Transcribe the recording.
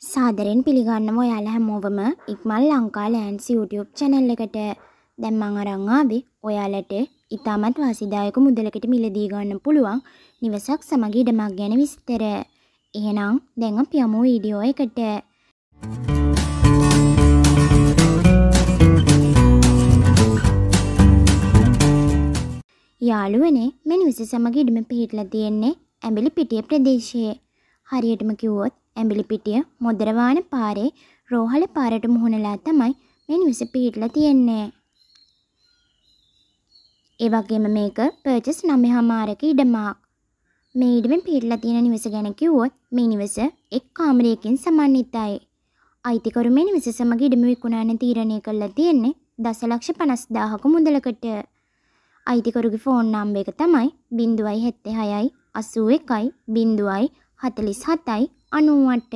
සාදරයෙන් පිළිගන්නවා ඔයාලා හැමෝවම ඉක්මන් ලංකා ලෑන්ඩ්ස් YouTube channel එකට. දැන් මම අරන් ආවේ ඔයාලට ඉතාමත් වාසිදායක මුදලකට මිලදී ගන්න පුළුවන් නිවසක් සමග ඉඩමක් ගැන විස්තර. එහෙනම් දැන් අපි යමු වීඩියෝ එකට. යාළුවනේ මේ නිවස සමග ඉඩම පිහිටලා තියෙන්නේ ඇඹිලිපිටිය ප්‍රදේශයේ. හරියටම කිව්වොත් ඇඹිලිපිටිය මොදරවාන පාරේ රෝහල පාරට මුහුණලා තමයි මේ නිවස පිහිටලා තියෙන්නේ. ඒ වගේම මේක පර්චස් නමේ හමාරක ඉඩමක්. මේ ඉඩමෙන් පිහිටලා තියෙන නිවස ගැන කිව්වොත් මේ නිවස එක් කාමරයකින් සමන්විතයි. අයිතිකරු මේ නිවස සමග ඉඩම විකුණන්න තීරණය කරලා තියෙන්නේ දසලක්ෂ පනස් දාහක මුදලකට. අයිතිකරුගේ ෆෝන් නම්බර එක තමයි බින්දුවයි හැත්තේ හයයි අසූ එකයි බින්දුවයි හතලිස් හතයි අනුවට